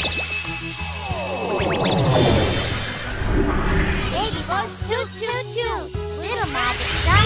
Baby boats toot toot toot, little magic.